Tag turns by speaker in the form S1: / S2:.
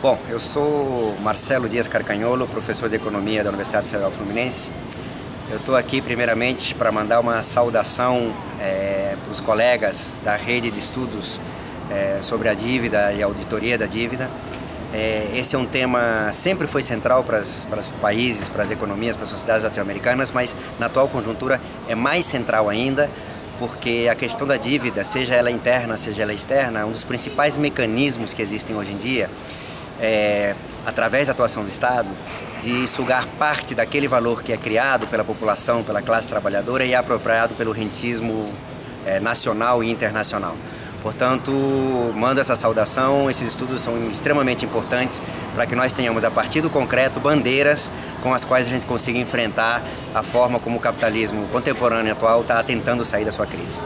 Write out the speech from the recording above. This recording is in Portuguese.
S1: Bom, eu sou Marcelo Dias Carcanholo, professor de Economia da Universidade Federal Fluminense. Eu estou aqui primeiramente para mandar uma saudação é, para os colegas da rede de estudos é, sobre a dívida e a auditoria da dívida. É, esse é um tema sempre foi central para, os países, para as economias, para as sociedades latino-americanas, mas na atual conjuntura é mais central ainda, porque a questão da dívida, seja ela interna, seja ela externa, é um dos principais mecanismos que existem hoje em dia é, através da atuação do Estado, de sugar parte daquele valor que é criado pela população, pela classe trabalhadora e é apropriado pelo rentismo é, nacional e internacional. Portanto, mando essa saudação. Esses estudos são extremamente importantes para que nós tenhamos, a partir do concreto, bandeiras com as quais a gente consiga enfrentar a forma como o capitalismo contemporâneo atual está tentando sair da sua crise.